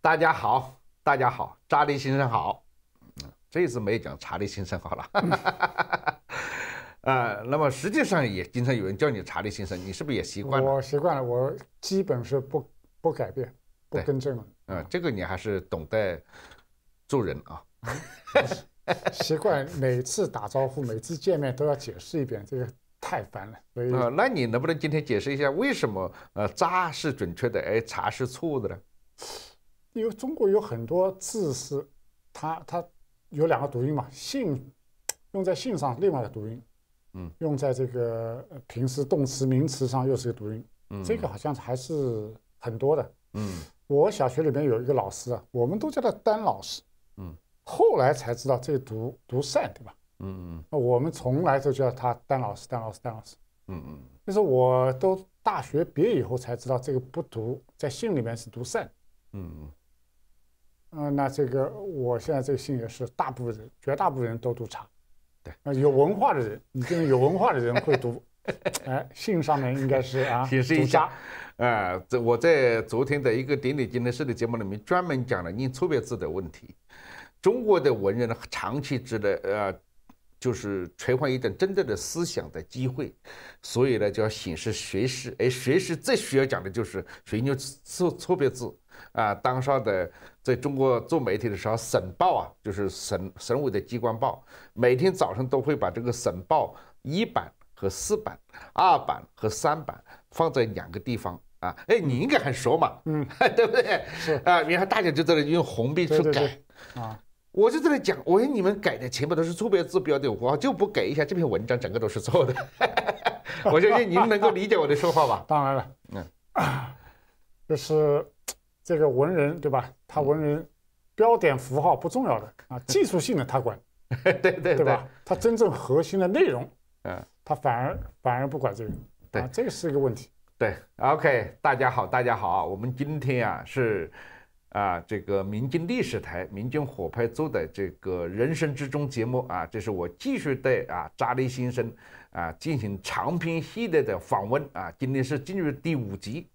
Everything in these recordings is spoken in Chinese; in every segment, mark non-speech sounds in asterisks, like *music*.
大家好，大家好，查理先生好。这次没讲查理先生好了。啊，*laughs* 那么实际上也经常有人叫你查理先生，你是不是也习惯了？我习惯了，我基本是不不改变，不更正了。嗯，这个你还是懂得做人啊。*laughs* 习惯每次打招呼，每次见面都要解释一遍，这个太烦了。所以，啊，那你能不能今天解释一下，为什么呃“渣”是准确的，哎“茶”是错误的呢？因为中国有很多字是，它它有两个读音嘛，姓用在姓上另外的读音，嗯，用在这个平时动词名词上又是个读音，嗯，这个好像还是很多的，嗯，我小学里面有一个老师啊，我们都叫他丹老师，嗯，后来才知道这个读读善对吧？嗯嗯，那我们从来都叫他丹老师，丹老师，丹老师，嗯嗯，就是我都大学毕业以后才知道这个不读，在信里面是读善，嗯嗯。嗯，那这个我现在这个姓也是，大部分人，绝大部分人都读茶，对，啊，有文化的人，你这个有文化的人会读，*laughs* 哎，姓上面应该是啊，解释一下，啊，*laughs* 这我在昨天的一个典礼今天式的节目里面专门讲了念错别字的问题，中国的文人呢，长期值得呃，就是传唤一点真正的思想的机会，所以呢，就要显示学识，而学识最需要讲的就是学牛错错别字。啊，当上的在中国做媒体的时候，省报啊，就是省省委的机关报，每天早上都会把这个省报一版和四版、二版和三版放在两个地方啊。哎，你应该很熟嘛，嗯，*laughs* 对不对？是啊，然后大家就在那用红笔去改啊。我就在那讲，我说你们改的全部都是错别字标点符号就不改一下这篇文章，整个都是错的。*laughs* 我相信您能够理解我的说话吧？*laughs* 当然了，嗯，*coughs* 就是。这个文人对吧？他文人标点符号不重要的啊，*laughs* 技术性的他管，对对对吧？他真正核心的内容，嗯，他反而反而不管这个，对，这个是一个问题。对，OK，大家好，大家好啊，我们今天啊是啊这个民间历史台民间火拍做的这个人生之中节目啊，这是我继续对啊查理先生啊进行长篇系列的访问啊，今天是进入第五集。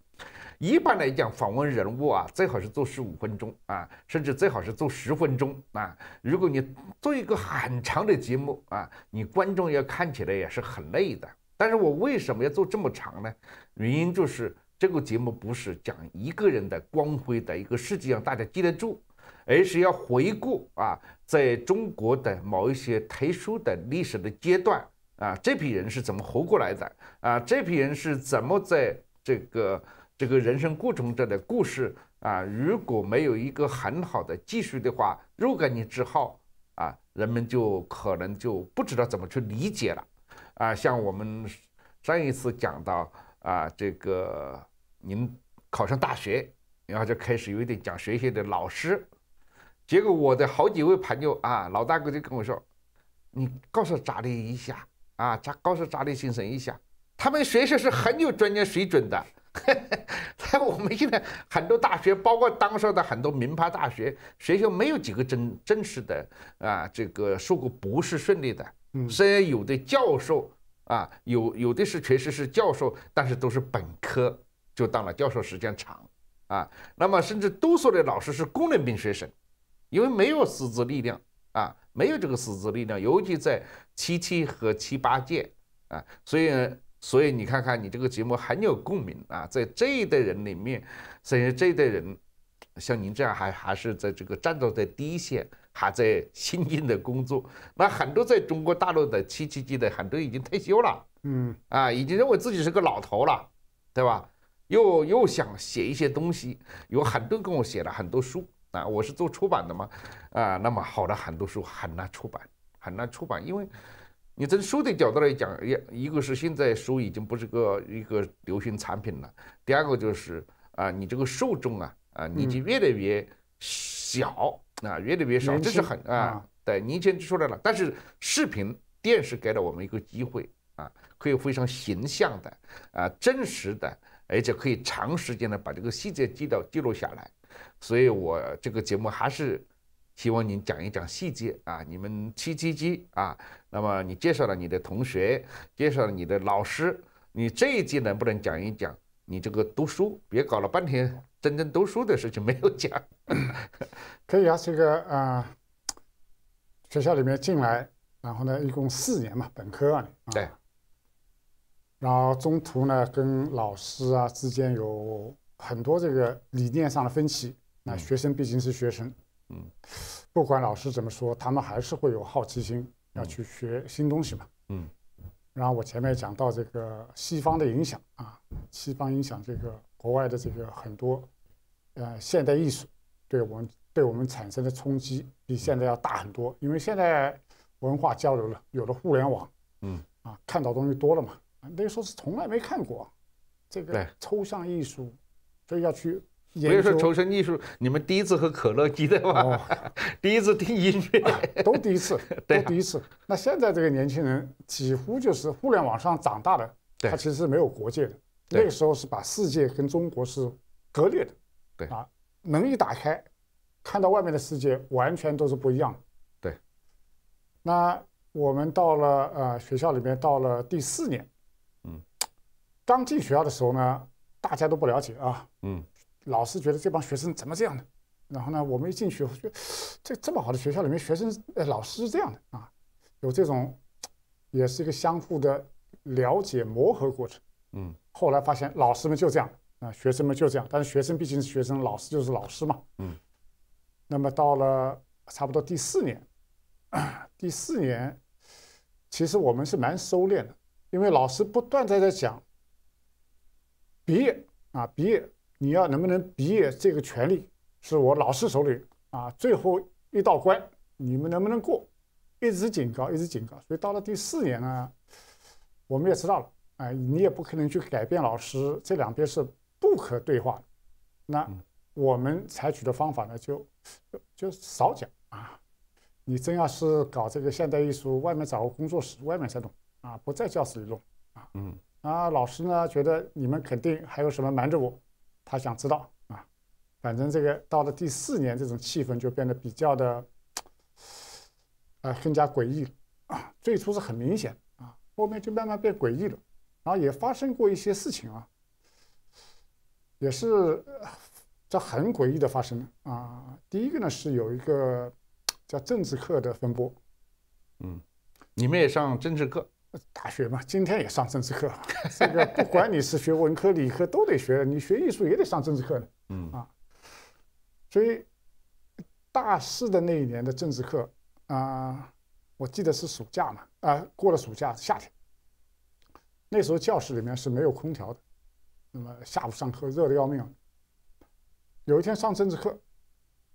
一般来讲，访问人物啊，最好是做十五分钟啊，甚至最好是做十分钟啊。如果你做一个很长的节目啊，你观众要看起来也是很累的。但是我为什么要做这么长呢？原因就是这个节目不是讲一个人的光辉的一个事迹让大家记得住，而是要回顾啊，在中国的某一些特殊的历史的阶段啊，这批人是怎么活过来的啊？这批人是怎么在这个。这个人生过程中的故事啊，如果没有一个很好的记叙的话，若干年之后啊，人们就可能就不知道怎么去理解了啊。像我们上一次讲到啊，这个您考上大学，然后就开始有一点讲学习的老师，结果我的好几位朋友啊，老大哥就跟我说：“你告诉查理一下啊，查告诉查理先生一下，他们学校是很有专业水准的。*laughs* ”在我们现在很多大学，包括当时的很多名牌大学，学校没有几个真正式的啊，这个受过博士顺利的。虽然有的教授啊，有有的是确实是教授，但是都是本科就当了教授时间长啊。那么甚至多数的老师是工人兵学生，因为没有师资力量啊，没有这个师资力量，尤其在七七和七八届啊，所以。所以你看看，你这个节目很有共鸣啊，在这一代人里面，甚至这一代人，像您这样还还是在这个战斗在第一线，还在辛勤的工作。那很多在中国大陆的七七级的，很多已经退休了，嗯，啊，已经认为自己是个老头了，对吧？又又想写一些东西，有很多跟我写了很多书啊，我是做出版的嘛，啊，那么好的很多书很难出版，很难出版，因为。你从书的角度来讲，一一个是现在书已经不是个一个流行产品了，第二个就是啊，你这个受众啊啊年纪越来越小啊，越来越少，这是很啊，对，年轻就出来了。但是视频电视给了我们一个机会啊，可以非常形象的啊，真实的，而且可以长时间的把这个细节记到记录下来。所以我这个节目还是希望您讲一讲细节啊，你们七七七啊，那么你介绍了你的同学，介绍了你的老师，你这一季能不能讲一讲你这个读书？别搞了半天真正读书的事情没有讲。*coughs* 可以啊，这个啊，学校里面进来，然后呢，一共四年嘛，本科啊，对。然后中途呢，跟老师啊之间有很多这个理念上的分歧。那学生毕竟是学生，嗯，不管老师怎么说，他们还是会有好奇心，要去学新东西嘛，嗯。然后我前面讲到这个西方的影响啊，西方影响这个国外的这个很多，呃，现代艺术对我们对我们产生的冲击比现在要大很多，因为现在文化交流了，有了互联网，嗯，啊，看到东西多了嘛。那时候是从来没看过这个抽象艺术，所以要去研究。比如说抽象艺术，你们第一次喝可乐记得吗？第一次听音乐都第一次，*laughs* 都第一次。那现在这个年轻人几乎就是互联网上长大的，他其实是没有国界的。那个时候是把世界跟中国是割裂的，对。啊，门一打开，看到外面的世界完全都是不一样的。对，那我们到了呃学校里面，到了第四年。嗯。刚进学校的时候呢，大家都不了解啊，嗯，老师觉得这帮学生怎么这样的，然后呢，我们一进去，觉得这这么好的学校里面，学生呃老师是这样的啊，有这种，也是一个相互的了解磨合过程，嗯，后来发现老师们就这样啊，学生们就这样，但是学生毕竟是学生，老师就是老师嘛，嗯，那么到了差不多第四年，*coughs* 第四年，其实我们是蛮收敛的，因为老师不断在这讲。毕业啊，毕业，你要能不能毕业，这个权利是我老师手里啊。最后一道关，你们能不能过？一直警告，一直警告。所以到了第四年呢，我们也知道了，哎，你也不可能去改变老师，这两边是不可对话的。那我们采取的方法呢，就就少讲啊。你真要是搞这个现代艺术，外面找个工作室，外面再弄啊，不在教室里弄啊。嗯。啊，老师呢觉得你们肯定还有什么瞒着我，他想知道啊。反正这个到了第四年，这种气氛就变得比较的，啊，更加诡异了啊。*coughs* 最初是很明显啊，后面就慢慢变诡异了。然后也发生过一些事情啊，也是这很诡异的发生啊。第一个呢是有一个叫政治课的风波，嗯，你们也上政治课。大学嘛，今天也上政治课。*laughs* 这个不管你是学文科、理科都得学，你学艺术也得上政治课的。嗯啊，所以大四的那一年的政治课啊，我记得是暑假嘛，啊，过了暑假，夏天。那时候教室里面是没有空调的，那么下午上课热的要命。有一天上政治课，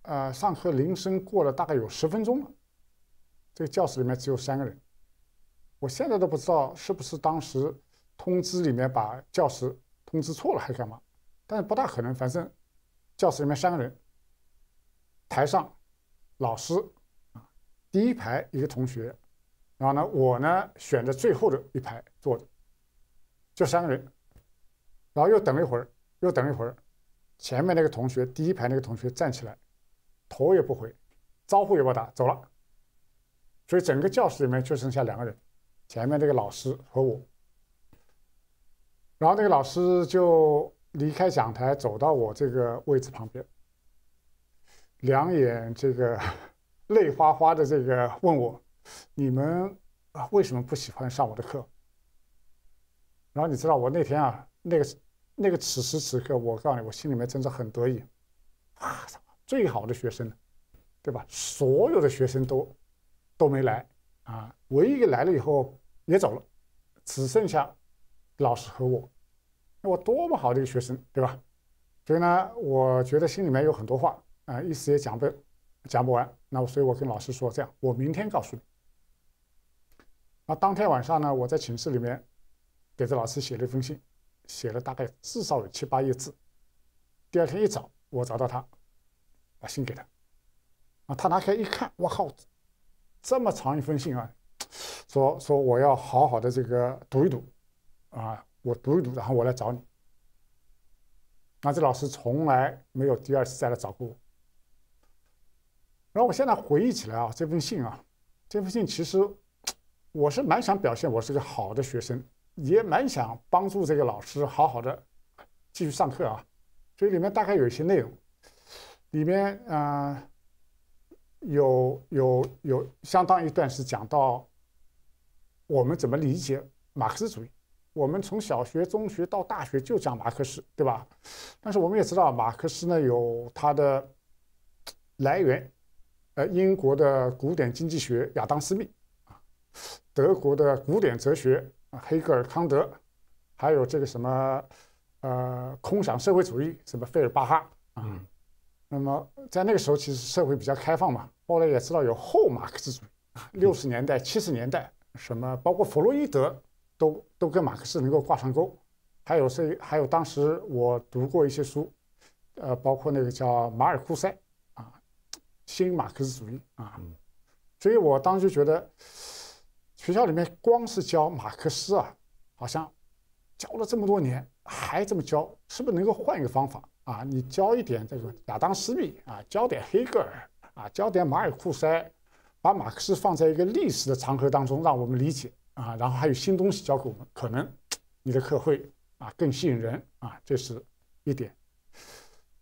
呃，上课铃声过了大概有十分钟了，这个教室里面只有三个人。我现在都不知道是不是当时通知里面把教室通知错了还是干嘛，但是不大可能。反正教室里面三个人，台上老师啊，第一排一个同学，然后呢我呢选择最后的一排坐着，就三个人，然后又等了一会儿，又等了一会儿，前面那个同学第一排那个同学站起来，头也不回，招呼也不打走了，所以整个教室里面就剩下两个人。前面那个老师和我，然后那个老师就离开讲台，走到我这个位置旁边，两眼这个 *laughs* 泪花花的这个问我：“你们啊为什么不喜欢上我的课？”然后你知道我那天啊，那个那个此时此刻，我告诉你，我心里面真的很得意啊！最好的学生，对吧？所有的学生都都没来啊，唯一一个来了以后。也走了，只剩下老师和我。那我多么好的一个学生，对吧？所以呢，我觉得心里面有很多话啊，一时也讲不讲不完。那所以我跟老师说，这样我明天告诉你。那当天晚上呢，我在寝室里面给这老师写了一封信，写了大概至少有七八页字。第二天一早，我找到他，把信给他。啊，他拿开一看，我靠，这么长一封信啊！说说我要好好的这个读一读，啊，我读一读，然后我来找你。那这老师从来没有第二次再来找过我。然后我现在回忆起来啊，这封信啊，这封信其实我是蛮想表现我是个好的学生，也蛮想帮助这个老师好好的继续上课啊。所以里面大概有一些内容，里面啊有有有相当一段是讲到我们怎么理解马克思主义。我们从小学、中学到大学就讲马克思，对吧？但是我们也知道，马克思呢有它的来源，呃，英国的古典经济学亚当·斯密啊，德国的古典哲学黑格尔、康德，还有这个什么呃空想社会主义什么费尔巴哈啊。那么在那个时候，其实社会比较开放嘛。后来也知道有后马克思主义啊，六十年代、七十年代什么，包括弗洛伊德。都都跟马克思能够挂上钩，还有是还有当时我读过一些书，呃，包括那个叫马尔库塞啊，新马克思主义啊，所以我当时就觉得学校里面光是教马克思啊，好像教了这么多年还这么教，是不是能够换一个方法啊？你教一点这个亚当斯密啊，教点黑格尔啊，教点马尔库塞，把马克思放在一个历史的长河当中，让我们理解。啊，然后还有新东西教给我们，可能你的课会啊更吸引人啊，这是一点。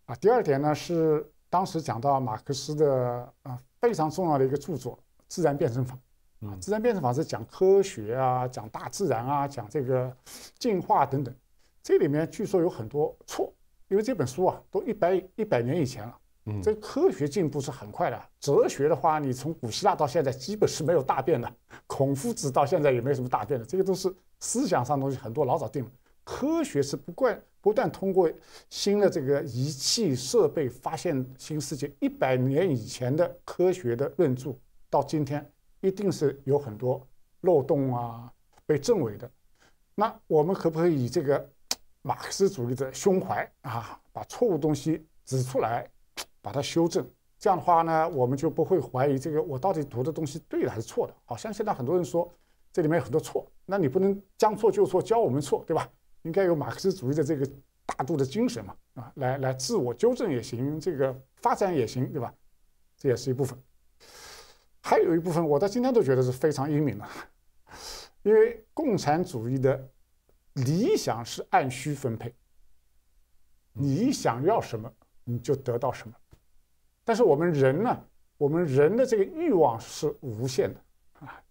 啊，第二点呢是当时讲到马克思的啊非常重要的一个著作《自然辩证法》啊，《自然辩证法》是讲科学啊，讲大自然啊，讲这个进化等等。这里面据说有很多错，因为这本书啊都一百一百年以前了。嗯这科学进步是很快的，哲学的话，你从古希腊到现在基本是没有大变的，孔夫子到现在也没有什么大变的，这个都是思想上东西很多老早定了。科学是不断不断通过新的这个仪器设备发现新世界。一百年以前的科学的论著到今天一定是有很多漏洞啊，被证伪的。那我们可不可以以这个马克思主义的胸怀啊，把错误东西指出来？把它修正，这样的话呢，我们就不会怀疑这个我到底读的东西对的还是错的。好像现在很多人说这里面有很多错，那你不能将错就错，教我们错，对吧？应该有马克思主义的这个大度的精神嘛，啊，来来自我纠正也行，这个发展也行，对吧？这也是一部分。还有一部分，我到今天都觉得是非常英明的，*laughs* 因为共产主义的理想是按需分配，你想要什么你就得到什么。但是我们人呢？我们人的这个欲望是无限的啊！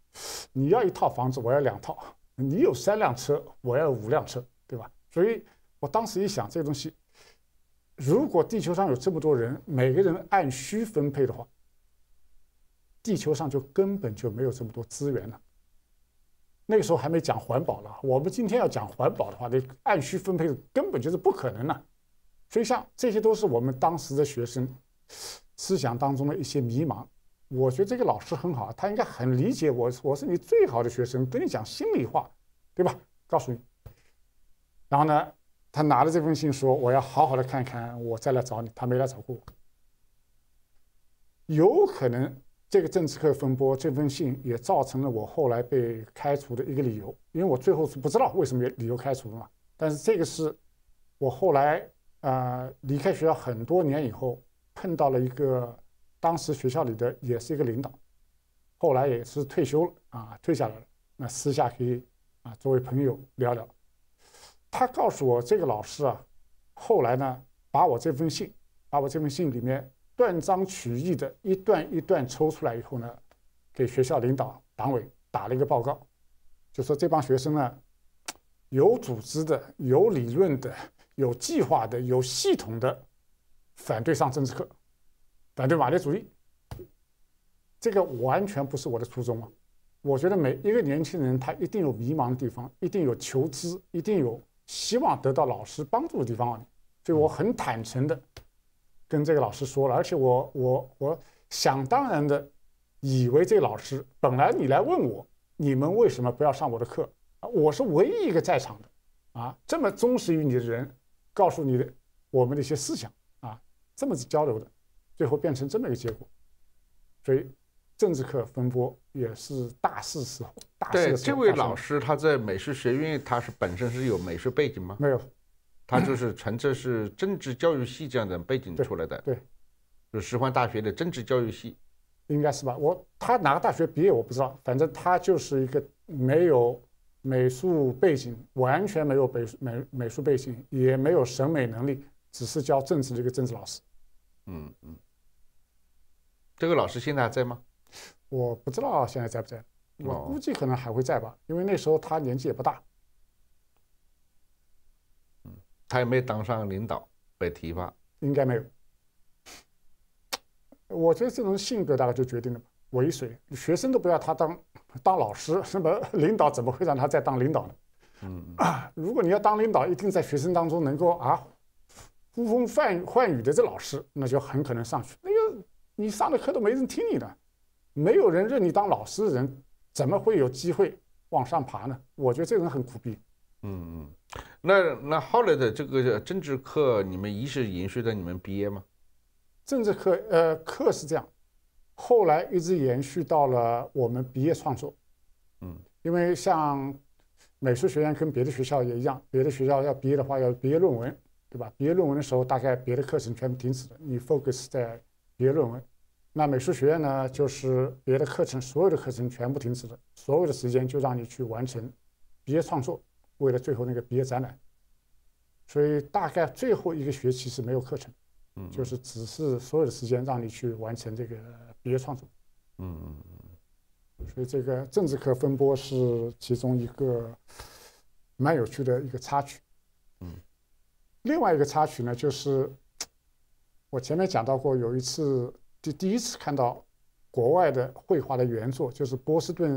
你要一套房子，我要两套；你有三辆车，我要五辆车，对吧？所以我当时一想，这个东西，如果地球上有这么多人，每个人按需分配的话，地球上就根本就没有这么多资源了。那个时候还没讲环保了，我们今天要讲环保的话，那按需分配根本就是不可能的。所以像这些都是我们当时的学生。思想当中的一些迷茫，我觉得这个老师很好，他应该很理解我，我是你最好的学生，跟你讲心里话，对吧？告诉你。然后呢，他拿了这封信说：“我要好好的看看，我再来找你。”他没来找过我。有可能这个政治课风波，这封信也造成了我后来被开除的一个理由，因为我最后是不知道为什么理由开除的嘛。但是这个是我后来啊离开学校很多年以后。碰到了一个当时学校里的也是一个领导，后来也是退休了啊，退下来了。那私下可以啊，作为朋友聊聊。他告诉我，这个老师啊，后来呢，把我这封信，把我这封信里面断章取义的一段一段抽出来以后呢，给学校领导、党委打了一个报告，就说这帮学生呢，有组织的、有理论的、有计划的、有系统的。反对上政治课，反对马列主义，这个完全不是我的初衷啊！我觉得每一个年轻人他一定有迷茫的地方，一定有求知，一定有希望得到老师帮助的地方啊。所以我很坦诚的跟这个老师说了，而且我我我想当然的以为这个老师本来你来问我，你们为什么不要上我的课啊？我是唯一一个在场的啊，这么忠实于你的人，告诉你的我们的一些思想啊。这么子交流的，最后变成这么一个结果，所以政治课风波也是大事时候。对，这位老师他在美术学院，他是本身是有美术背景吗？没有，他就是纯粹是政治教育系这样的背景出来的。对，就师范大学的政治教育系。应该是吧？我他哪个大学毕业我不知道，反正他就是一个没有美术背景，完全没有美美美术背景，也没有审美能力，只是教政治的一个政治老师。嗯嗯。这个老师现在还在吗？我不知道现在在不在，我估计可能还会在吧，因为那时候他年纪也不大。嗯，他也没当上领导被提拔，应该没有。我觉得这种性格大概就决定了吧，尾随学生都不要他当当老师，什么领导怎么会让他再当领导呢？嗯啊，如果你要当领导，一定在学生当中能够啊呼风唤唤雨的这老师，那就很可能上去。那个你上的课都没人听你的，没有人认你当老师的人，怎么会有机会往上爬呢？我觉得这个人很苦逼。嗯嗯，那那后来的这个政治课，你们一是延续到你们毕业吗？政治课，呃，课是这样，后来一直延续到了我们毕业创作，嗯，因为像美术学院跟别的学校也一样，别的学校要毕业的话要毕业论文，对吧？毕业论文的时候，大概别的课程全部停止了，你 focus 在毕业论文。那美术学院呢，就是别的课程所有的课程全部停止了，所有的时间就让你去完成毕业创作，为了最后那个毕业展览。所以大概最后一个学期是没有课程。就是只是所有的时间让你去完成这个毕业创作，嗯嗯嗯，所以这个政治课风波是其中一个蛮有趣的一个插曲，嗯，另外一个插曲呢，就是 *tsk* 我前面讲到过，有一次第第一次看到国外的绘画的原作，就是波士顿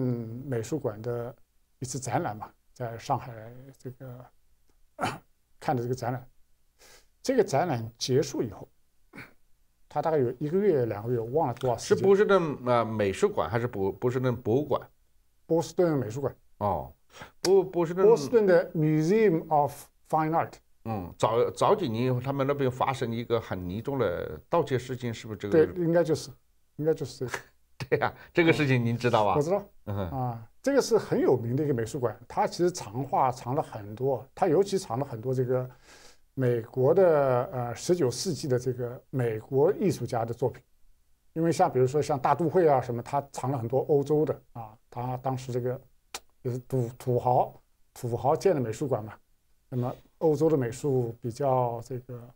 美术馆的一次展览嘛，在上海这个 *clears throat* 看的这个展览，这个展览结束以后。他大概有一个月、两个月，我忘了多少是波士顿呃美术馆还是波波士顿博物馆？波士顿美术馆。哦，波波士顿。波士顿的 Museum of Fine Art。嗯，早早几年他们那边发生一个很严重的盗窃事件，是不是这个？对，应该就是，应该就是这个。*laughs* 对呀，这个事情您知道吧？我知道。嗯啊，这个是很有名的一个美术馆，它其实藏画藏了很多，它尤其藏了很多这个。美国的呃，十九世纪的这个美国艺术家的作品，因为像比如说像大都会啊什么，他藏了很多欧洲的啊，他当时这个就是土土豪土豪建的美术馆嘛，那么欧洲的美术比较这个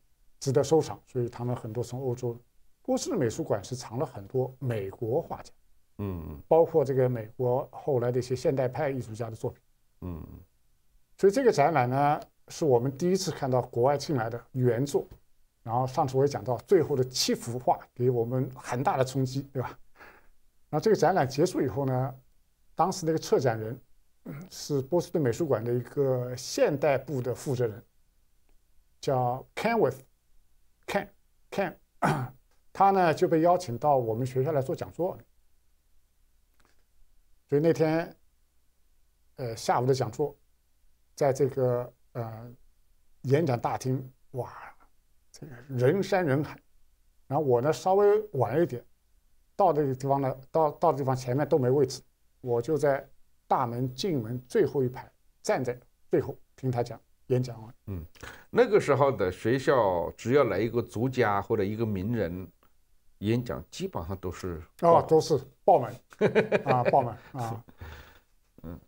值得收藏，所以他们很多从欧洲。波士顿美术馆是藏了很多美国画家，嗯嗯，包括这个美国后来的一些现代派艺术家的作品，嗯嗯，所以这个展览呢。是我们第一次看到国外进来的原作，然后上次我也讲到，最后的七幅画给我们很大的冲击，对吧？然后这个展览结束以后呢，当时那个策展人是波士顿美术馆的一个现代部的负责人，叫 Kenworth，Ken Ken，他呢就被邀请到我们学校来做讲座，所以那天，呃下午的讲座，在这个。呃，演讲大厅哇，这个人山人海。然后我呢稍微晚一点，到这个地方呢，到到地方前面都没位置，我就在大门进门最后一排站在最后听他讲演讲。嗯，那个时候的学校，只要来一个作家或者一个名人演讲，基本上都是啊，都是爆满 *laughs* 啊，爆满啊，嗯。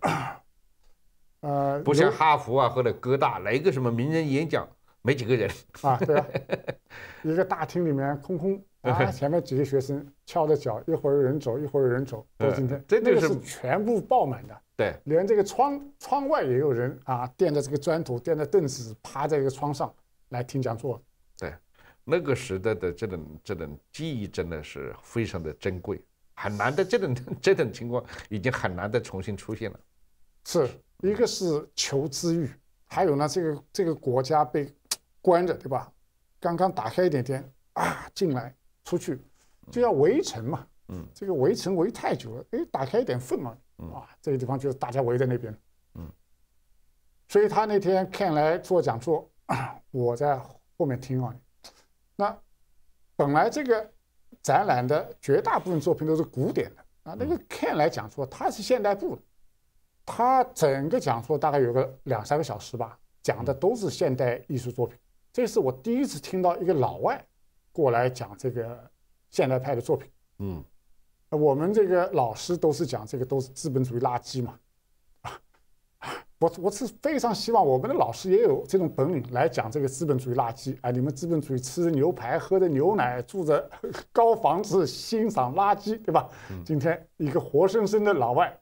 呃，不像哈佛啊或者哥大来一个什么名人演讲，没几个人啊，对啊，*laughs* 一个大厅里面空空 *laughs* 啊，前面几个学生翘着脚，一会儿有人走，一会儿有人走，都今天这个是全部爆满的，对，连这个窗窗外也有人啊，垫着这个砖头，垫着凳子，趴在一个窗上来听讲座，对，那个时代的这种这种记忆真的是非常的珍贵，很难的这种 *laughs* 这种情况已经很难的重新出现了，是。一个是求知欲，还有呢，这个这个国家被关着，对吧？刚刚打开一点点啊，进来出去就要围城嘛。嗯，这个围城围太久了，哎，打开一点缝嘛，啊，这个地方就是大家围在那边。嗯，所以他那天看来做讲座，我在后面听啊。那本来这个展览的绝大部分作品都是古典的啊，那个看来讲说他是现代部的。他整个讲座大概有个两三个小时吧，讲的都是现代艺术作品。这是我第一次听到一个老外过来讲这个现代派的作品。嗯，我们这个老师都是讲这个都是资本主义垃圾嘛，啊，我我是非常希望我们的老师也有这种本领来讲这个资本主义垃圾啊！你们资本主义吃着牛排，喝着牛奶，住着 *laughs* 高房子，欣赏垃圾，对吧？今天一个活生生的老外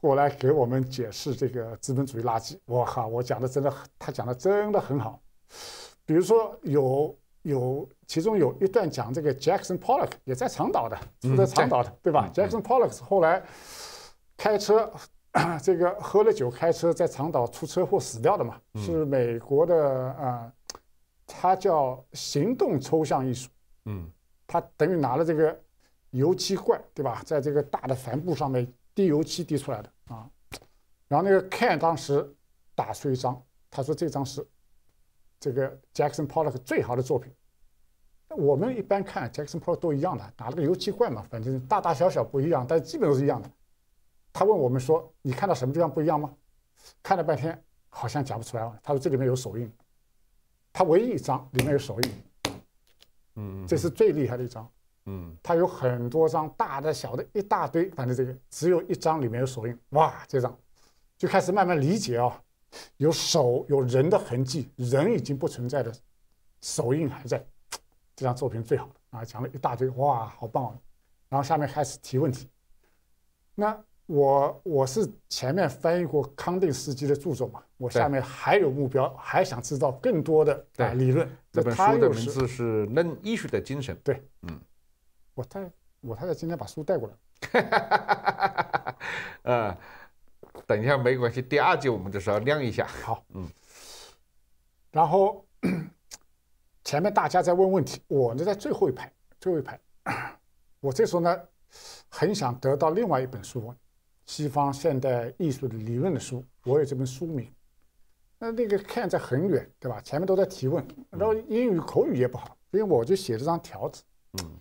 过来给我们解释这个资本主义垃圾，我靠，我讲的真的，他讲的真的很好。比如说有有，其中有一段讲这个 Jackson Pollock 也在长岛的，住在长岛的，对吧？Jackson Pollock 后来开车，*clears throat* 这个喝了酒开车在长岛出车祸死掉的嘛，是美国的啊，他叫行动抽象艺术，嗯，他等于拿了这个油漆罐，对吧？在这个大的帆布上面滴油漆滴出来的啊，然后那个 Ken 当时打出一张，他说这张是。这个 Jackson Pollock 最好的作品，我们一般看 Jackson Pollock 都一样的，拿了个油漆罐嘛，反正大大小小不一样，但基本都是一样的。他问我们说：“你看到什么地方不一样吗？”看了半天，好像讲不出来。他说：“这里面有手印。”他唯一一张里面有手印，嗯，这是最厉害的一张。嗯，他有很多张大的、小的，一大堆，反正这个只有一张里面有手印。哇，这张就开始慢慢理解啊。有手有人的痕迹，人已经不存在的，手印还在。这张作品最好的啊，讲了一大堆，哇，好棒啊！然后下面开始提问题。那我我是前面翻译过康定斯基的著作嘛，我下面还有目标，还想知道更多的啊理论。这本书的名字是《论艺术的精神》。对，嗯，我太我太太今天把书带过来。*laughs* 呃。等一下，没关系。第二集我们就是要亮一下。好，嗯。然后前面大家在问问题，我呢在最后一排，最后一排。我这时候呢，很想得到另外一本书，西方现代艺术的理论的书。我有这本书名。那那个看在很远，对吧？前面都在提问，然后英语口语也不好，所以我就写了张条子，嗯，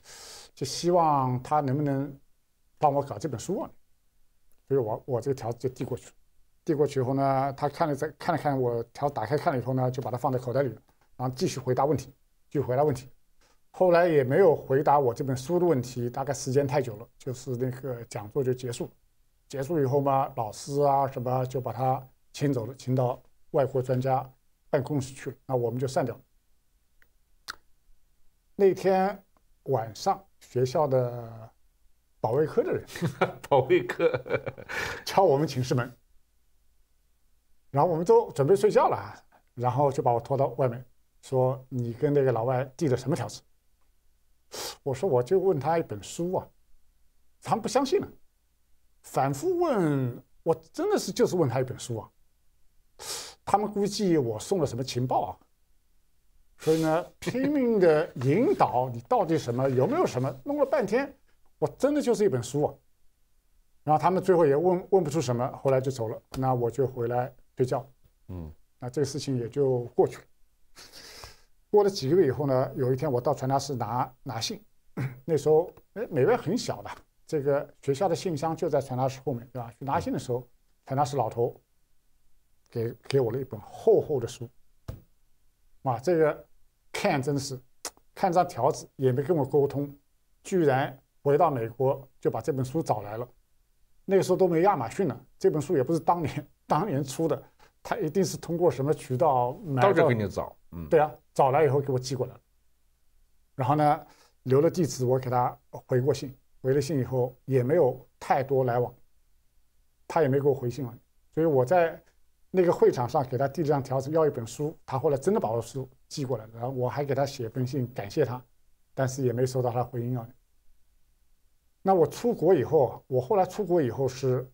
就希望他能不能帮我搞这本书啊。所以我我这个条子就递过去，递过去以后呢，他看了再看了看我条打开看了以后呢，就把它放在口袋里，然后继续回答问题，继续回答问题。后来也没有回答我这本书的问题，大概时间太久了，就是那个讲座就结束了。结束以后嘛，老师啊什么就把他请走了，请到外国专家办公室去了。那我们就散掉了。那天晚上学校的。保卫科的人，*laughs* 保卫科 *laughs* 敲我们寝室门，然后我们都准备睡觉了，然后就把我拖到外面，说你跟那个老外递的什么条子？我说我就问他一本书啊，他们不相信了，反复问我真的是就是问他一本书啊，他们估计我送了什么情报啊，所以呢拼命的引导你到底什么有没有什么，弄了半天。我真的就是一本书啊，然后他们最后也问问不出什么，后来就走了。那我就回来睡觉，嗯，那这个事情也就过去了。过了几个月以后呢，有一天我到传达室拿拿信，*coughs* 那时候哎美院很小的，这个学校的信箱就在传达室后面，对吧？去拿信的时候，传达室老头给给我了一本厚厚的书，哇，这个看真的是看张条子也没跟我沟通，居然。回到美国就把这本书找来了，那个时候都没亚马逊呢，这本书也不是当年 *laughs* 当年出的，他一定是通过什么渠道买到。到处给你找，嗯，对啊，找来以后给我寄过来了，然后呢留了地址，我给他回过信，回了信以后也没有太多来往，他也没给我回信了，所以我在那个会场上给他递了张条子要一本书，他后来真的把我书寄过来了，然后我还给他写封信感谢他，但是也没收到他回音啊。那我出国以后，我后来出国以后是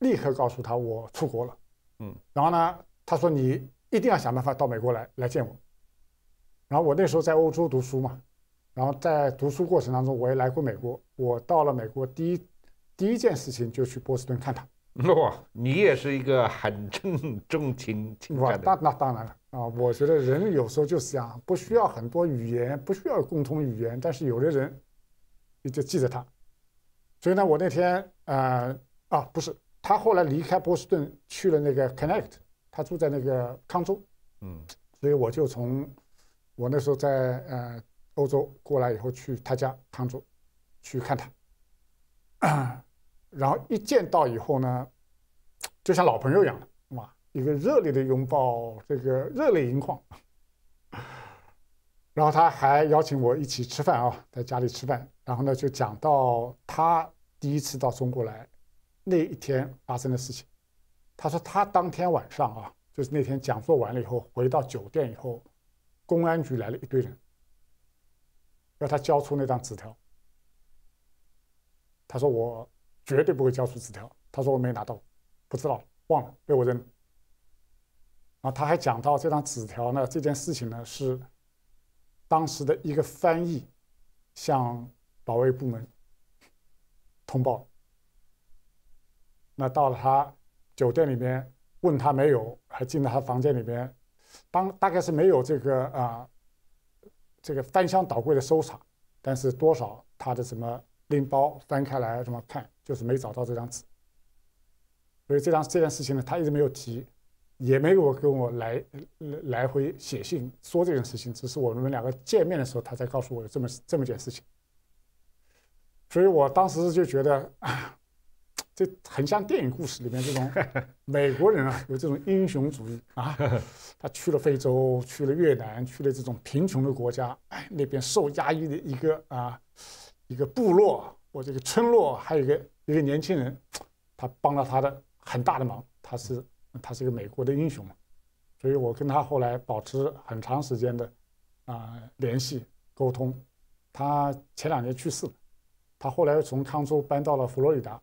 立刻告诉他我出国了，嗯，然后呢，他说你一定要想办法到美国来来见我。然后我那时候在欧洲读书嘛，然后在读书过程当中我也来过美国，我到了美国第一第一件事情就去波士顿看他。*laughs* 哇，你也是一个很重重情情感的。那那当然了啊，我觉得人有时候就是这样，不需要很多语言，不需要共同语言，但是有的人你就记着他。所以呢，我那天呃啊不是，他后来离开波士顿去了那个 Connect，他住在那个康州，嗯，所以我就从我那时候在呃欧洲过来以后去他家康州去看他，*coughs* 然后一见到以后呢，就像老朋友一样的，哇，一个热烈的拥抱，这个热泪盈眶。*laughs* 然后他还邀请我一起吃饭啊，在家里吃饭。然后呢，就讲到他第一次到中国来那一天发生的事情。他说他当天晚上啊，就是那天讲座完了以后，回到酒店以后，公安局来了一堆人，要他交出那张纸条。他说我绝对不会交出纸条。他说我没拿到，不知道，忘了，被我扔了。然后他还讲到这张纸条呢，这件事情呢是。当时的一个翻译向保卫部门通报，那到了他酒店里面问他没有，还进了他房间里边，当大概是没有这个啊，这个翻箱倒柜的搜查，但是多少他的什么拎包翻开来什么看，就是没找到这张纸，所以这张这件事情呢，他一直没有提。也没有跟我来来回写信说这件事情，只是我们两个见面的时候，他才告诉我有这么这么件事情。所以我当时就觉得，这很像电影故事里面这种 *laughs* 美国人啊，有这种英雄主义啊。*laughs* 他去了非洲，去了越南，去了这种贫穷的国家，哎，那边受压抑的一个啊一个部落或这个村落，还有一个一个年轻人，他帮了他的很大的忙，他是。他是一个美国的英雄嘛，所以我跟他后来保持很长时间的啊联系沟通。他前两年去世了，他后来从康州搬到了佛罗里达，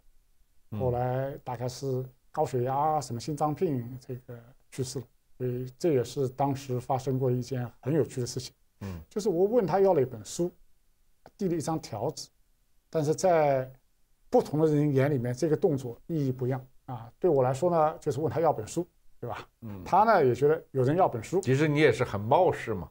后来大概是高血压、什么心脏病这个去世了。所以这也是当时发生过一件很有趣的事情。嗯，就是我问他要了一本书，递了一张条子，但是在不同的人眼里面，这个动作意义不一样。啊，对我来说呢，就是问他要本书，对吧？嗯，他呢也觉得有人要本书。其实你也是很冒失嘛，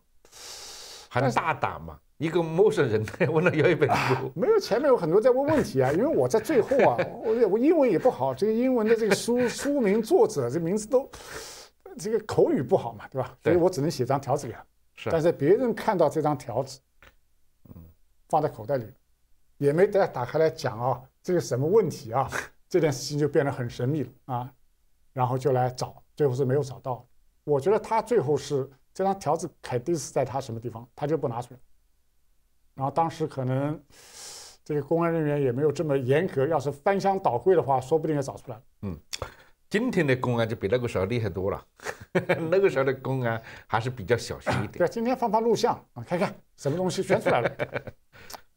很大胆嘛，一个陌生人 *laughs* 问了要一本书。没有，前面有很多在问问题啊，*laughs* 因为我在最后啊，*laughs* 我我英文也不好，这个英文的这个书书名作者这名字都这个口语不好嘛，对吧？所以我只能写张条子给他。是。但是别人看到这张条子，嗯，放在口袋里，也没再打开来讲啊，这个什么问题啊？这件事情就变得很神秘了啊，然后就来找，最后是没有找到。我觉得他最后是这张条子肯定是在他什么地方，他就不拿出来。然后当时可能这个公安人员也没有这么严格，要是翻箱倒柜的话，说不定也找出来了。嗯，今天的公安就比那个时候厉害多了，*laughs* 那个时候的公安还是比较小心一点。对，今天放放录像啊，看看什么东西选出来了。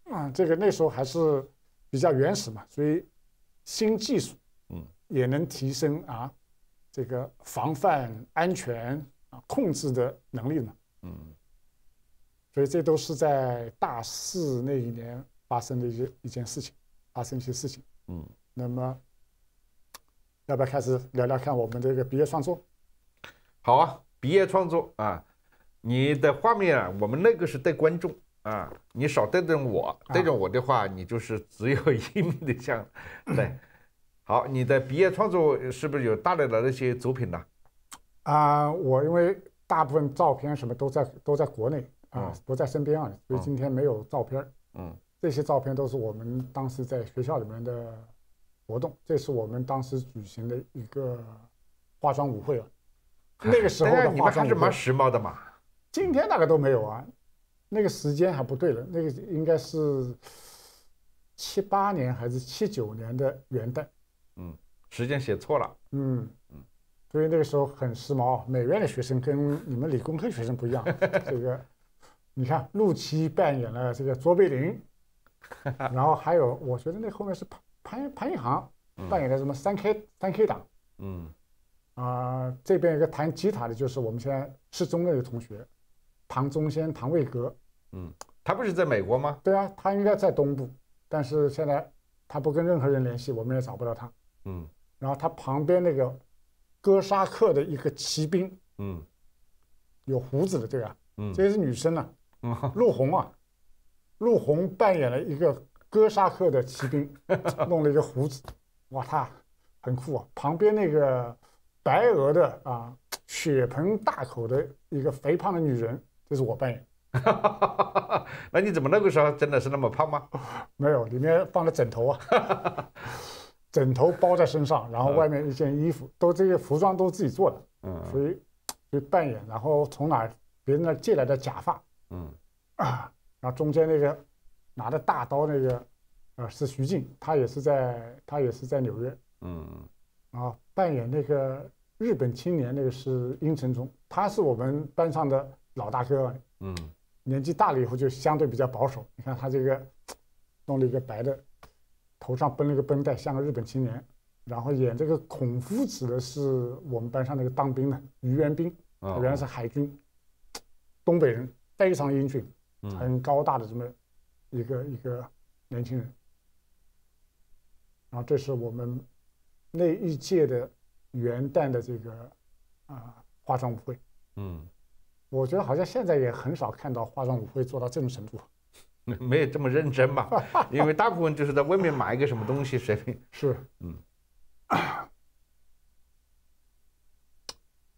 啊，这个那时候还是比较原始嘛，所以。新技术，嗯，也能提升啊，这个防范安全啊控制的能力呢，嗯，所以这都是在大四那一年发生的一些一件事情，发生一些事情，嗯，那么要不要开始聊聊看我们这个毕业创作？好啊，毕业创作啊，你的画面啊，我们那个是带观众。啊，你少对着我，对着我的话，你就是只有一米的像。对，好，你的毕业创作是不是有大量的那些作品呢？啊，我因为大部分照片什么都在都在国内啊，不在身边啊，所以今天没有照片。嗯，这些照片都是我们当时在学校里面的活动，这是我们当时举行的一个化妆舞会啊。那个时候的化妆还是蛮时髦的嘛。今天大概都没有啊。那个时间还不对了，那个应该是七八年还是七九年的元旦？嗯，时间写错了。嗯嗯，所以那个时候很时髦。美院的学生跟你们理工科学生不一样。*laughs* 这个，你看陆琪扮演了这个卓别林，*laughs* 然后还有我觉得那后面是潘潘潘一航扮演的什么三 K 三 K 党。嗯，啊，这边一个弹吉他的，就是我们现在市中的一个同学，唐宗先、唐卫格。嗯，他不是在美国吗？对啊，他应该在东部，但是现在他不跟任何人联系，我们也找不到他。嗯，然后他旁边那个哥萨克的一个骑兵，嗯，有胡子的，对啊，嗯，这是女生呢，嗯，*laughs* 陆红啊，陆红扮演了一个哥萨克的骑兵，*laughs* 弄了一个胡子，哇，他很酷啊。旁边那个白俄的啊，血盆大口的一个肥胖的女人，这是我扮演。*laughs* 那你怎么那个时候真的是那么胖吗？没有，里面放了枕头啊，枕头包在身上，然后外面一件衣服，都这些服装都自己做的，嗯所以就扮演，然后从哪儿别人那儿借来的假发嗯啊，然后中间那个拿着大刀那个，呃，是徐静，他也是在他也是在纽约嗯啊，扮演那个日本青年，那个是殷承宗，他是我们班上的老大哥，嗯年纪大了以后就相对比较保守。你看他这个弄了一个白的，头上绷了个绷带，像个日本青年。然后演这个孔夫子的是我们班上那个当兵的于元斌，哦他原来是海军，东北人，非常英俊，嗯很高大的这么一个一个年轻人。然后这是我们那一届的元旦的这个啊、化妆舞会。嗯，我觉得好像现在也很少看到化妆舞会做到这种程度。*laughs* 没有这么认真吧？*laughs* 因为大部分就是在外面买一个什么东西随便。是，嗯。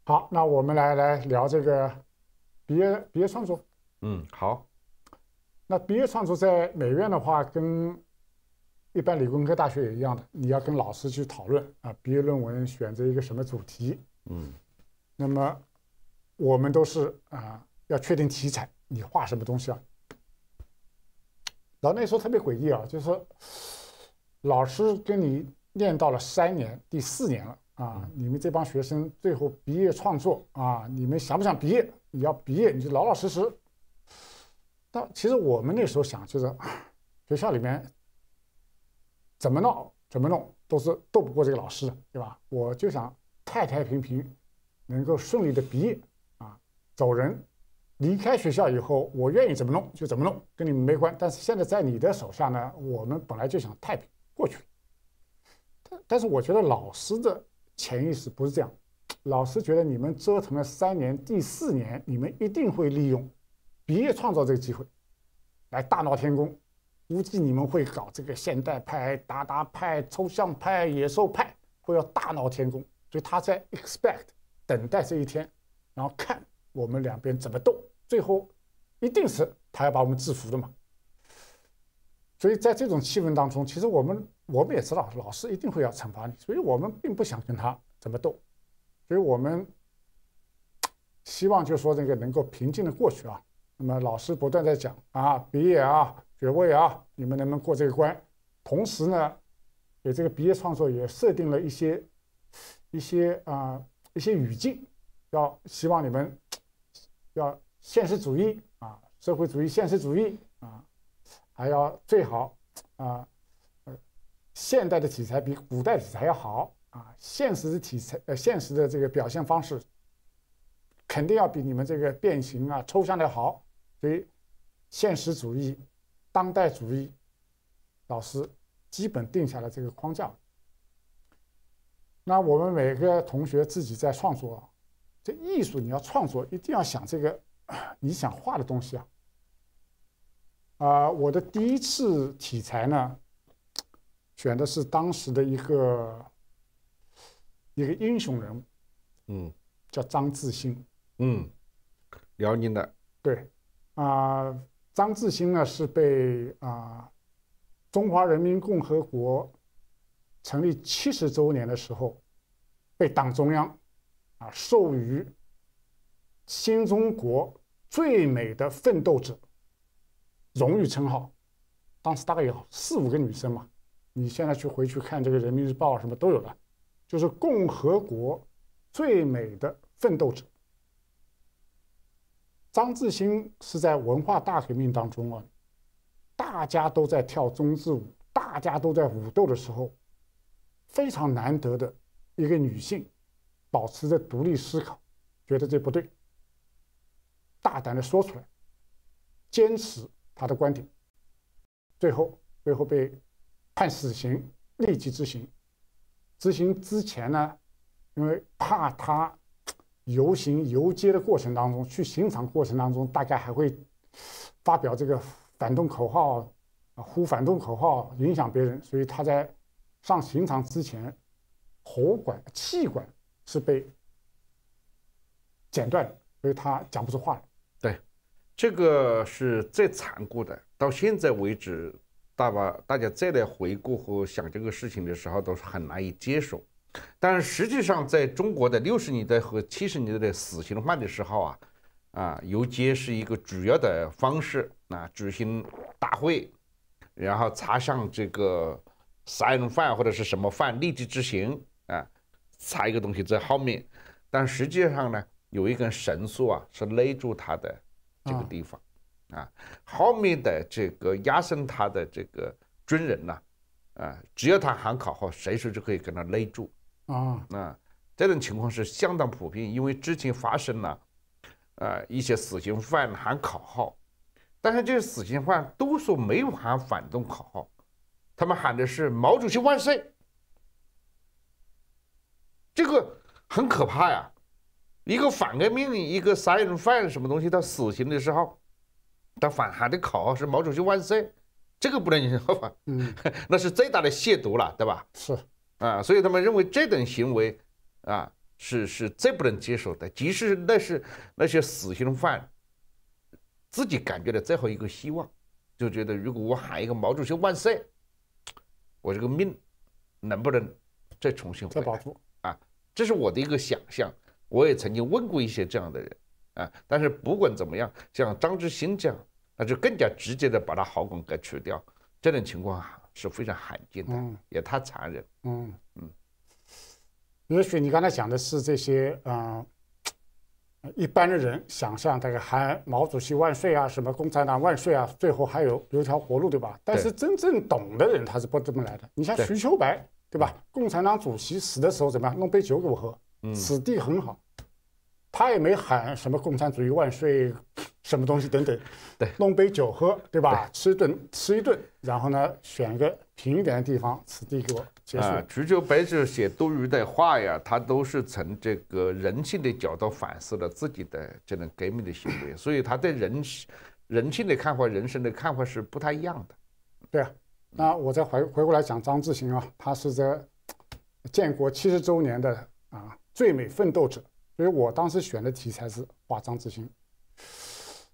好，那我们来来聊这个毕业毕业创作。嗯，好，那毕业创作在美院的话，跟一般理工科大学也一样的，你要跟老师去讨论啊，毕业论文选择一个什么主题。嗯那么我们都是啊，要确定题材，你画什么东西啊？然后那时候特别诡异啊，就是说老师跟你念到了三年，第四年了啊，你们这帮学生最后毕业创作啊，你们想不想毕业？你要毕业，你就老老实实。但其实我们那时候想，就是啊学校里面怎么闹怎么弄都是斗不过这个老师的，对吧？我就想太太平平，能够顺利的毕业啊，走人，离开学校以后，我愿意怎么弄就怎么弄，跟你们没关。但是现在在你的手下呢，我们本来就想太平过去了。但但是我觉得老师的潜意识不是这样，老师觉得你们折腾了三年，第四年你们一定会利用毕业创造这个机会来大闹天宫。估计你们会搞这个现代派、达达派、抽象派、野兽派，会要大闹天宫。所以他在 expect 等待这一天，然后看我们两边怎么斗，最后一定是他要把我们制服的嘛。所以在这种气氛当中，其实我们我们也知道老师一定会要惩罚你，所以我们并不想跟他怎么斗，所以我们希望就说这个能够平静的过去啊。那么老师不断在讲啊，毕业啊，学位啊，你们能不能过这个关？同时呢，给这个毕业创作也设定了一些一些啊、一些语境，要希望你们 *tsk* 要现实主义啊，社会主义现实主义啊，还要最好啊，呃，现代的题材比古代题材要好啊，现实的题材呃，现实的这个表现方式肯定要比你们这个变形啊、抽象的好，所以现实主义、当代主义，老师基本定下了这个框架。那我们每个同学自己在创作，这艺术你要创作，一定要想这个 *coughs* 你想画的东西啊。啊、我的第一次题材呢，选的是当时的一个一个英雄人物，嗯叫张自新。嗯，辽宁的，对，啊、张自新呢是被啊、中华人民共和国成立七十周年的时候，被党中央啊授予新中国最美的奋斗者荣誉称号。当时大概有四五个女生嘛，你现在去回去看这个《人民日报》什么都有的，就是共和国最美的奋斗者。张自新是在文化大革命当中啊，大家都在跳中字舞，大家都在武斗的时候，非常难得的一个女性，保持着独立思考，觉得这不对，大胆的说出来，坚持他的观点，最后最后被判死刑，立即执行。执行之前呢，因为怕他游行游街的过程当中，去刑场过程当中，大概还会发表这个反动口号，呼反动口号，影响别人，所以他在上刑场之前，喉管、气管是被剪断的，所以他讲不出话来。这个是最残酷的。到现在为止，大把大家再来回顾和想这个事情的时候，都是很难以接受。但实际上，在中国的六十年代和七十年代的死刑犯的时候啊，啊，游街是一个主要的方式啊，举行大会，然后插上这个杀人犯或者是什么犯立即执行啊，插一个东西在后面。但实际上呢，有一根绳索啊，是勒住他的。这个地方，啊，后面的这个押送他的这个军人呢，啊，只要他喊口号，随时就可以跟他勒住，啊，那，这种情况是相当普遍，因为之前发生了，啊，一些死刑犯喊口号，但是这些死刑犯都说没有喊反动口号，他们喊的是毛主席万岁，这个很可怕呀。一个反革命，一个杀人犯，什么东西？他死刑的时候，他反喊的口号是“毛主席万岁”，这个不能接受吧？嗯，*laughs* 那是最大的亵渎了，对吧？是啊，所以他们认为这种行为啊是是最不能接受的。即使那是那些死刑犯自己感觉的最后一个希望，就觉得如果我喊一个“毛主席万岁”，我这个命能不能再重新再保住啊？这是我的一个想象。我也曾经问过一些这样的人，啊，但是不管怎么样，像张志新这样，那就更加直接的把他喉管给取掉，这种情况是非常罕见的，也太残忍。嗯嗯。也许你刚才讲的是这些，嗯，一般的人想象这个喊毛主席万岁啊，什么共产党万岁啊，最后还有留条活路，对吧？但是真正懂的人他是不这么来的。你像徐秋白，对吧？共产党主席死的时候怎么样？弄杯酒给我喝。此地很好，他也没喊什么共产主义万岁，什么东西等等，对，弄杯酒喝，对吧？吃一顿，吃一顿，然后呢，选一个平一点的地方，此地给我结束。徐秋白这写多余的话呀，他都是从这个人性的角度反思了自己的这种革命的行为，所以他对人人性的看法、人生的看法是不太一样的。对啊，那我再回回过来讲张志新啊，他是在建国七十周年的啊。最美奋斗者，所以我当时选的题材是画张志新。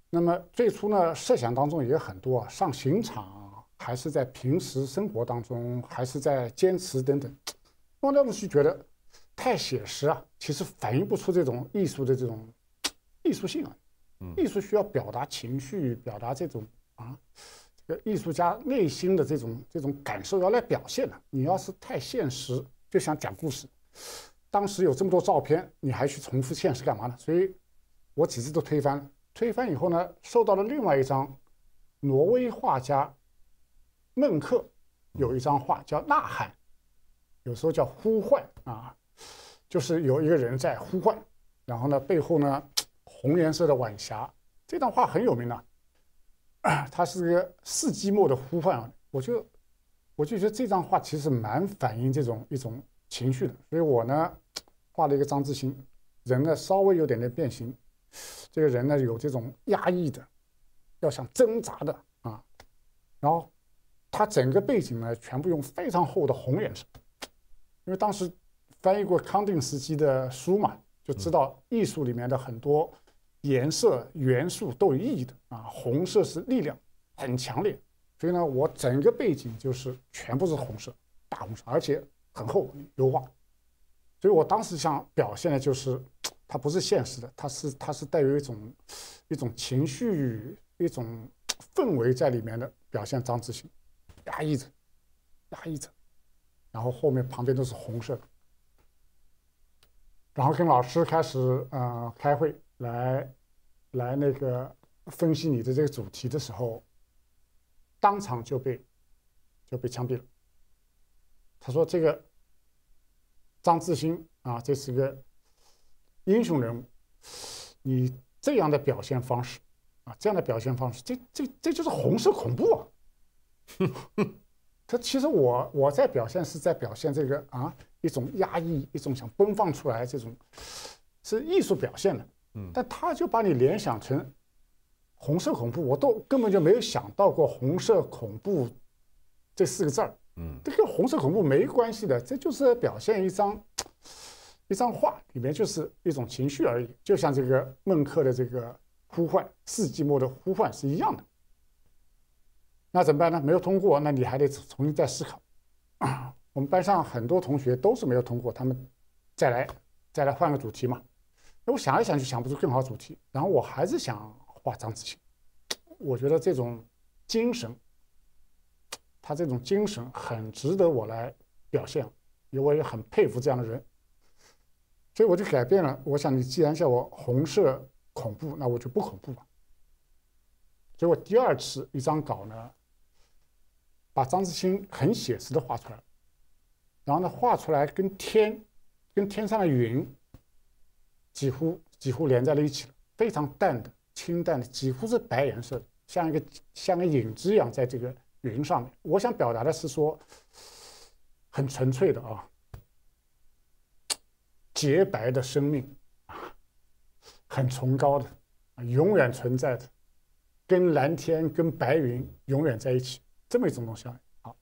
那么最初呢，设想当中也很多，上刑场还是在平时生活当中，还是在坚持等等。汪家东西觉得太写实啊，其实反映不出这种艺术的这种艺术性啊。艺术需要表达情绪，表达这种啊，这个艺术家内心的这种这种感受要来表现的。你要是太现实，就想讲故事。当时有这么多照片，你还去重复现实干嘛呢？所以，我几次都推翻了。推翻以后呢，受到了另外一张挪威画家孟克有一张画叫《呐喊》，有时候叫呼唤啊，就是有一个人在呼唤，然后呢，背后呢红颜色的晚霞。这张画很有名的，它是个世纪末的呼唤。我就我就觉得这张画其实蛮反映这种一种。情绪的，所以我呢画了一个张之新，人呢稍微有点点变形，这个人呢有这种压抑的，要想挣扎的啊，然后他整个背景呢全部用非常厚的红颜色，因为当时翻译过康定时期的书嘛，就知道艺术里面的很多颜色元素都有意义的啊，红色是力量，很强烈，所以呢我整个背景就是全部是红色，大红色，而且。很厚油画，所以我当时想表现的就是，它不是现实的，它是它是带有一种一种情绪、一种氛围在里面的表现。张志行压抑着，压抑着，然后后面旁边都是红色的，然后跟老师开始呃开会来来那个分析你的这个主题的时候，当场就被就被枪毙了。他说：“这个张志新啊，这是个英雄人物。你这样的表现方式啊，这样的表现方式，这这这就是红色恐怖啊！*laughs* 他其实我我在表现是在表现这个啊一种压抑，一种想奔放出来这种是艺术表现的。嗯，但他就把你联想成红色恐怖，我都根本就没有想到过红色恐怖这四个字儿。”这跟红色恐怖没关系的，这就是表现一张一张画里面就是一种情绪而已。就像这个孟克的这个呼唤，世纪末的呼唤是一样的。那怎么办呢？没有通过，那你还得重新再思考。*coughs* 我们班上很多同学都是没有通过，他们再来再来换个主题嘛。那我想一想就想不出更好主题，然后我还是想画张子清。我觉得这种精神，他这种精神很值得我来表现，因为我也很佩服这样的人。所以我就改变了。我想你既然叫我红色恐怖，那我就不恐怖了。结果第二次一张稿呢。把张志清很写实的画出来，然后呢，画出来跟天，跟天上的云，几乎几乎连在了一起了，非常淡的、清淡的，几乎是白颜色的，像一个像个影子一样在这个云上面。我想表达的是说，很纯粹的啊，洁白的生命啊，很崇高的，永远存在的，跟蓝天、跟白云永远在一起。这么一种东西啊，好，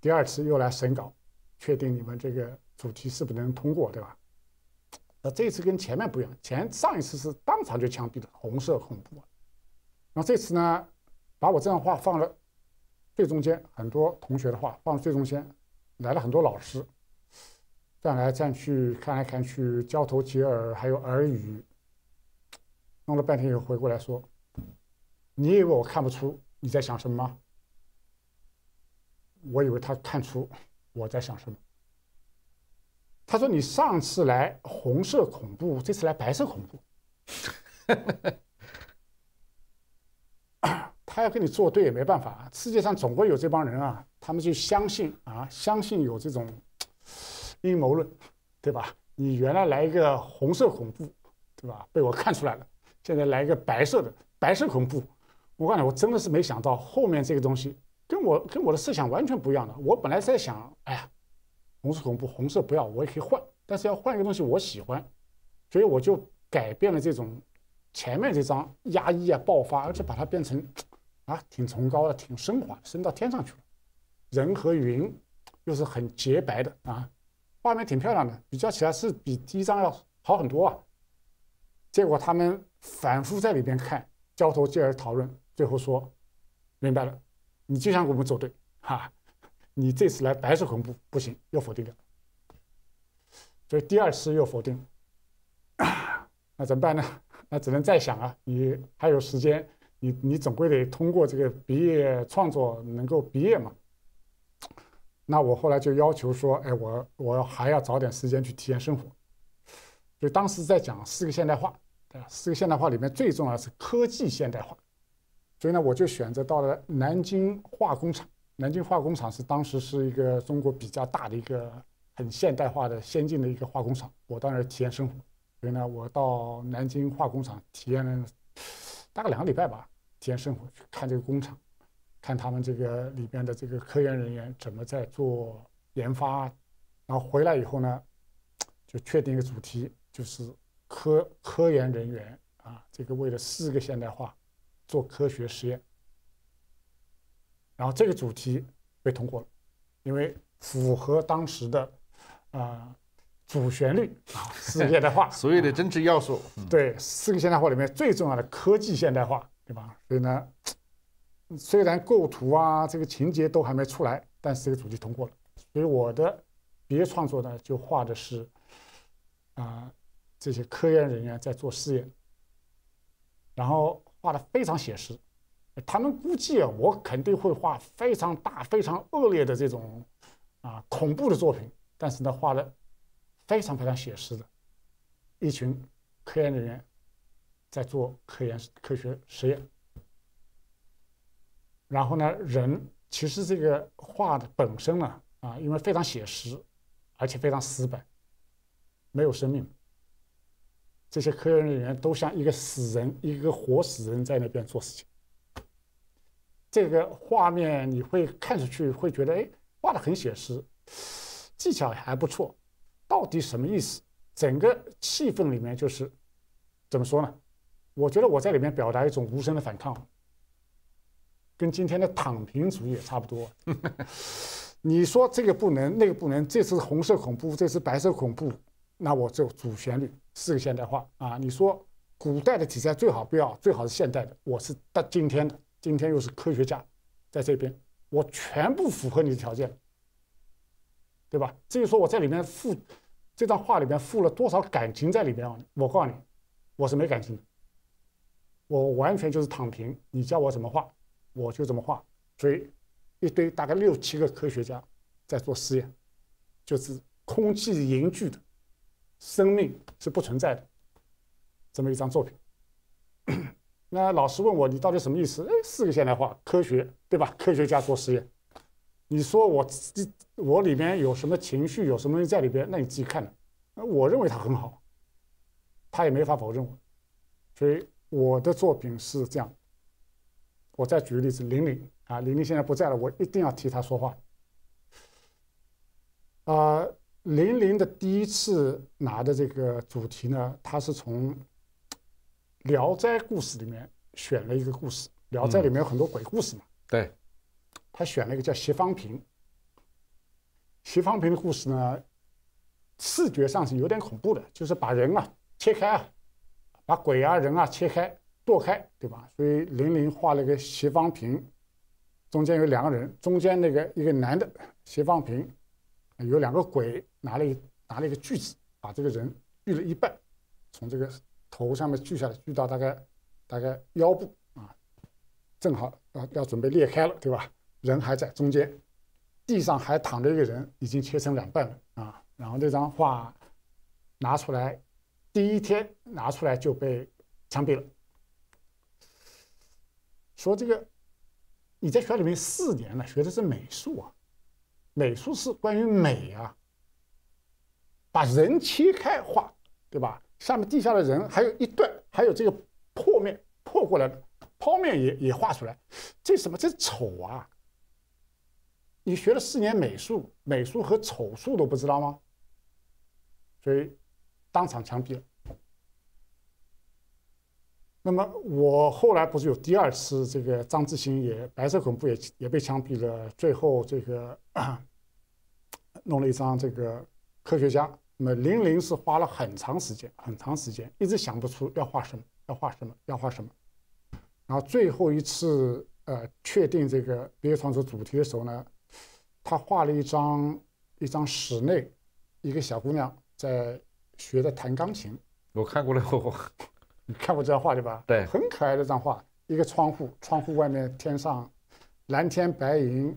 第二次又来审稿，确定你们这个主题是不能通过，对吧？那这次跟前面不一样，前上一次是当场就枪毙的红色恐怖，那这次呢，把我这样画放了最中间，很多同学的话放最中间，来了很多老师，站来站去，看来看去，交头接耳，还有耳语，弄了半天又回过来说：“你以为我看不出你在想什么吗？”我以为他看出我在想什么。他说：“你上次来红色恐怖，这次来白色恐怖。”他要跟你作对也没办法，世界上总会有这帮人啊，他们就相信啊，相信有这种阴谋论，对吧？你原来来一个红色恐怖，对吧？被我看出来了，现在来一个白色的白色恐怖，我告诉你，我真的是没想到后面这个东西。跟我跟我的思想完全不一样的。我本来在想，哎呀，红色恐怖，红色不要，我也可以换，但是要换一个东西我喜欢，所以我就改变了这种前面这张压抑啊、爆发，而且把它变成啊挺崇高的、挺升华，升到天上去了。人和云又是很洁白的啊，画面挺漂亮的，比较起来是比第一张要好很多啊。结果他们反复在里边看，交头接耳讨论，最后说明白了。你就想我们走对，哈，你这次来白色恐怖不行，又否定掉，所以第二次又否定，*coughs* 那怎么办呢？*laughs* 那只能再想啊，你还有时间，你你总归得通过这个毕业创作能够毕业嘛。那我后来就要求说，哎，我我还要找点时间去体验生活，就当时在讲四个现代化，对吧？四个现代化里面最重要的是科技现代化。所以呢，我就选择到了南京化工厂。南京化工厂是当时是一个中国比较大的一个很现代化的先进的一个化工厂。我到那儿体验生活，所以呢，我到南京化工厂体验了大概两个礼拜吧，体验生活，去看这个工厂，看他们这个里边的这个科研人员怎么在做研发。然后回来以后呢，就确定一个主题，就是科科研人员啊，这个为了四个现代化。做科学实验，然后这个主题被通过了，因为符合当时的啊主旋律啊，四个现代化，所有的政治要素。对，四个现代化里面最重要的科技现代化，对吧？所以呢，*tsk* 虽然构图啊这个情节都还没出来，但是这个主题通过了。所以我的毕业创作呢，就画的是啊这些科研人员在做试验，然后。画的非常写实，他们估计啊，我肯定会画非常大、非常恶劣的这种啊恐怖的作品，但是呢，画的非常非常写实的，一群科研人员在做科研科学实验，然后呢，人其实这个画的本身呢，啊，因为非常写实，而且非常死板，没有生命。这些科研人员都像一个死人，一个活死人在那边做事情。这个画面你会看出去，会觉得哎，画的很写实，技巧还不错。到底什么意思？整个气氛里面就是怎么说呢？我觉得我在里面表达一种无声的反抗，跟今天的躺平主义也差不多。*laughs* 你说这个不能，那个不能，这次红色恐怖，这次白色恐怖，那我就主旋律。是个现代化啊！你说古代的题材最好不要，最好是现代的。我是到今天的，今天又是科学家，在这边，我全部符合你的条件，对吧？至于说我在里面附这段话里面附了多少感情在里边啊？我告诉你，我是没感情的，我完全就是躺平。你叫我怎么画，我就怎么画。所以，一堆大概六七个科学家在做实验，就是空气凝聚的，生命是不存在的。这么一张作品，*clears throat* 那老师问我你到底什么意思？哎，四个现代化科学，对吧？科学家做实验，你说我自我里面有什么情绪，有什么东西在里边？那你自己看的。我认为它很好，他也没法否认我。所以我的作品是这样。我再举个例子，玲玲啊，玲玲现在不在了，我一定要替她说话。啊，玲玲的第一次拿的这个主题呢，她是从。《聊斋故事》里面选了一个故事，《聊斋》里面有很多鬼故事嘛。对，他选了一个叫席方平。席方平的故事呢，视觉上是有点恐怖的，就是把人啊切开啊，把鬼啊人啊切开剁开，对吧？所以林林画了一个斜方平，中间有两个人，中间那个一个男的斜方平，有两个鬼拿了一拿了一个锯子，把这个人锯了一半，从这个。头上面锯下来，锯到大概大概腰部啊，正好要要准备裂开了，对吧？人还在中间，地上还躺着一个人，已经切成两半了啊。然后这张画拿出来，第一天拿出来就被枪毙了。说这个你在学校里面四年了，学的是美术啊，美术是关于美啊，把人切开画，对吧？上面地下的人还有一段，还有这个破面破过来的剖面也也画出来，这什么？这丑啊！你学了四年美术，美术和丑术都不知道吗？所以当场枪毙了。那么我后来不是有第二次，这个张志新也白色恐怖也也被枪毙了，最后这个 *clears throat* 弄了一张这个科学家。那么林林是花了很长时间，很长时间，一直想不出要画什么，要画什么，要画什么。然后最后一次，呃，确定这个毕业创作主题的时候呢，他画了一张一张室内，一个小姑娘在学的弹钢琴。我看过了，我 *laughs* 你看过这张画对吧？对，很可爱的张画。一个窗户，窗户外面天上蓝天白云，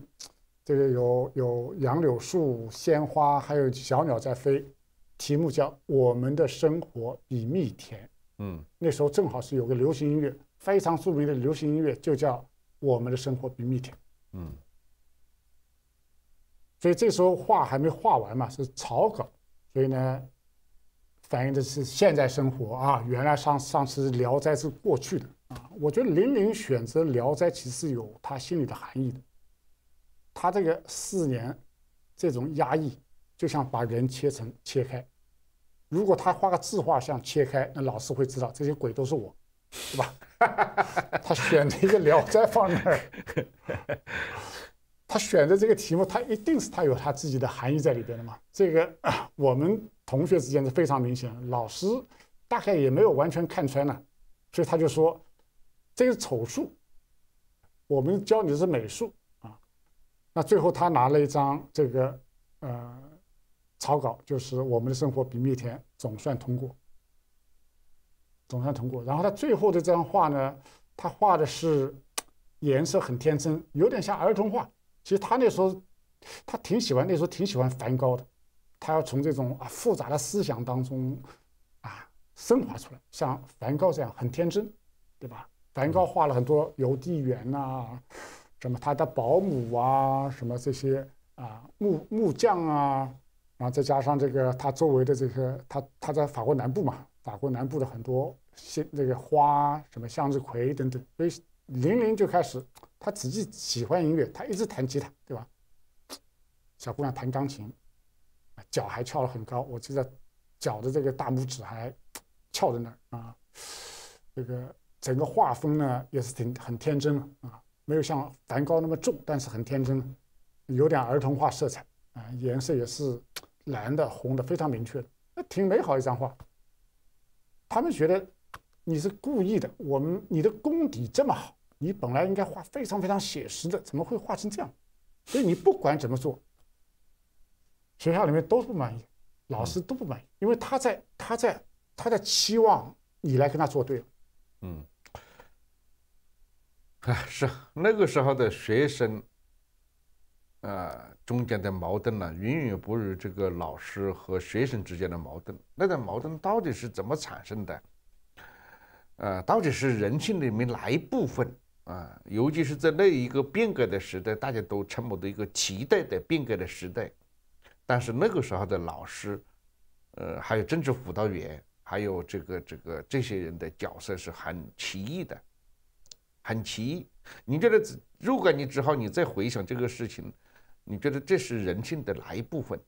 这个有有杨柳树、鲜花，还有小鸟在飞。题目叫《我们的生活比蜜甜》。嗯，那时候正好是有个流行音乐，非常著名的流行音乐，就叫《我们的生活比蜜甜》。嗯，所以这时候画还没画完嘛，是草稿，所以呢，反映的是现在生活啊。原来上上次《聊斋》是过去的啊。我觉得林林选择《聊斋》其实是有他心里的含义的。他这个四年这种压抑。就像把人切成切开，如果他画个自画像切开，那老师会知道这些鬼都是我，是吧？*laughs* 他选择一个《聊斋》放那儿，他选的这个题目，他一定是他有他自己的含义在里边的嘛。这个我们同学之间是非常明显，老师大概也没有完全看穿呢，所以他就说这是丑术，我们教你的是美术啊。那最后他拿了一张这个呃。草稿就是我们的生活比蜜甜，总算通过，总算通过。然后他最后的这张画呢，他画的是颜色很天真，有点像儿童画。其实他那时候他挺喜欢，那时候挺喜欢梵高的，他要从这种啊复杂的思想当中啊升华出来，像梵高这样很天真，对吧？梵高画了很多邮递员呐，什么他的保姆啊，什么这些啊木木匠啊。然后再加上这个，他周围的这个，他他在法国南部嘛，法国南部的很多些那个花，什么向日葵等等，所以林林就开始，他自己喜欢音乐，他一直弹吉他，对吧？小姑娘弹钢琴，脚还翘得很高，我记得脚的这个大拇指还翘在那儿啊。这个整个画风呢也是挺很天真啊，没有像梵高那么重，但是很天真，有点儿童画色彩啊，颜色也是。蓝的、红的非常明确的，那挺美好一张画。他们觉得你是故意的，我们你的功底这么好，你本来应该画非常非常写实的，怎么会画成这样？所以你不管怎么做，学校里面都不满意，老师都不满意，因为他在他在他在期望你来跟他作对。嗯，哎，是那个时候的学生，啊，中间的矛盾呢，远远不如这个老师和学生之间的矛盾。那个矛盾到底是怎么产生的？呃，到底是人性里面哪一部分啊？尤其是在那一个变革的时代，大家都沉默的一个期待的变革的时代。但是那个时候的老师，呃，还有政治辅导员，还有这个这个这些人的角色是很奇异的，很奇异。你觉得，如果你之后你再回想这个事情，你觉得这是人性的哪一部分？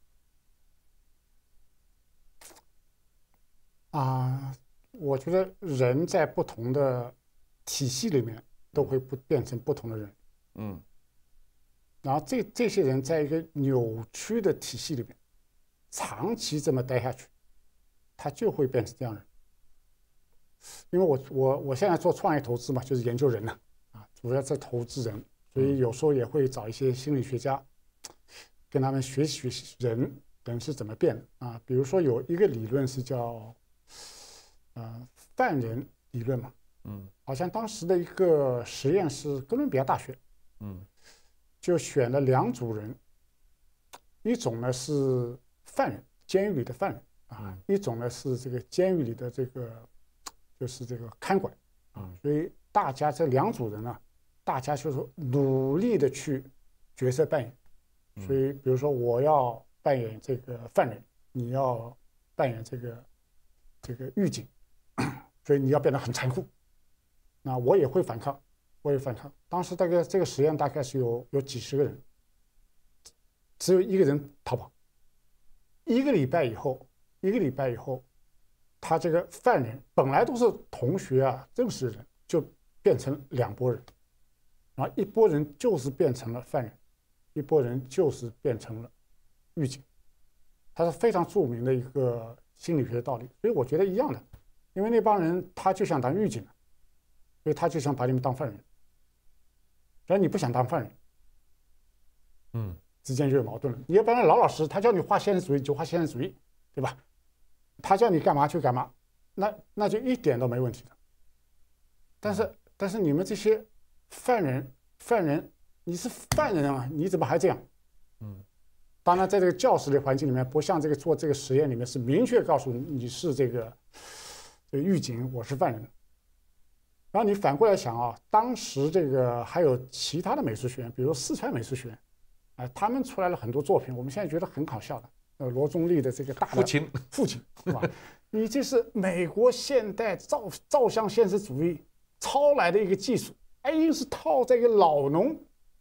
啊？我觉得人在不同的体系里面都会不变成不同的人，嗯，然后这这些人在一个扭曲的体系里面长期这么待下去，他就会变成这样人。因为我我我现在做创业投资嘛，就是研究人呢，啊，主要在投资人，所以有时候也会找一些心理学家，跟他们学习学习人人是怎么变的啊。比如说有一个理论是叫。呃，犯人理论嘛，嗯，好像当时的一个实验是哥伦比亚大学，嗯，就选了两组人，一种呢是犯人，监狱里的犯人啊，一种呢是这个监狱里的这个，就是这个看管啊，所以大家这两组人呢，大家就是努力的去角色扮演，所以比如说我要扮演这个犯人，你要扮演这个这个狱警。*coughs* 所以你要变得很残酷，那我也会反抗，我也反抗。当时大概这个实验大概是有有几十个人，只有一个人逃跑。一个礼拜以后，一个礼拜以后，他这个犯人本来都是同学啊，认识的人，就变成两拨人，然后一拨人就是变成了犯人，一拨人就是变成了狱警。他是非常著名的一个心理学道理，所以我觉得一样的。因为那帮人他就想当狱警，所以他就想把你们当犯人。然后你不想当犯人，嗯，之间就有矛盾了。你要不然老老实实，他叫你画现实主义就画现实主义，对吧？他叫你干嘛就干嘛，那那就一点都没问题的。但是但是你们这些犯人犯人，你是犯人啊，你怎么还这样？嗯，当然在这个教室的环境里面，不像这个做这个实验里面是明确告诉你你是这个。这狱警，我是犯人。然后你反过来想啊，当时这个还有其他的美术学院，比如四川美术学院，啊，他们出来了很多作品，我们现在觉得很搞笑的。呃，罗中立的这个大父亲，父亲是吧？*laughs* 你这是美国现代照照相现实主义抄来的一个技术，哎，又是套在一个老农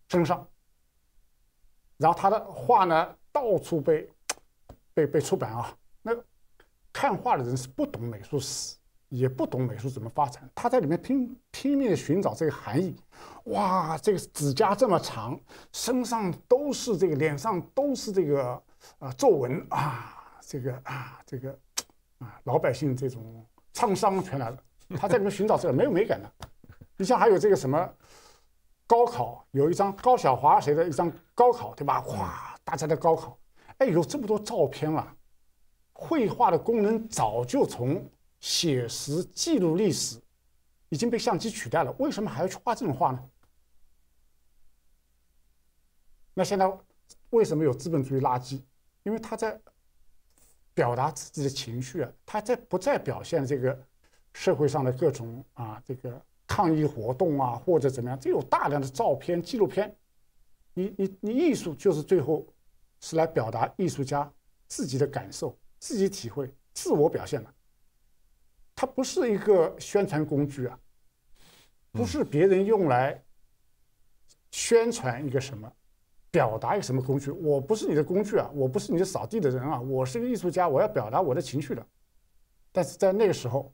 身上。然后他的画呢，到处被被被出版啊，那。看画的人是不懂美术史，也不懂美术怎么发展，他在里面拼拼命的寻找这个含义。哇，这个指甲这么长，身上都是这个，脸上都是这个啊皱纹啊，这个啊这个啊老百姓这种沧桑全来了。他在里面寻找这个没有美感的。你像还有这个什么高考，有一张高晓华谁的一张高考，对吧？哇，大家的高考，哎，有这么多照片了。绘画的功能早就从写实记录历史已经被相机取代了，为什么还要去画这种画呢？那现在为什么有资本主义垃圾？因为他在表达自己的情绪啊，他在不再表现这个社会上的各种啊这个抗议活动啊或者怎么样，这有大量的照片纪录片，你你你艺术就是最后是来表达艺术家自己的感受。自己体会、自我表现的，它不是一个宣传工具啊，不是别人用来宣传一个什么、表达一个什么工具。我不是你的工具啊，我不是你的扫地的人啊，我是个艺术家，我要表达我的情绪的。但是在那个时候，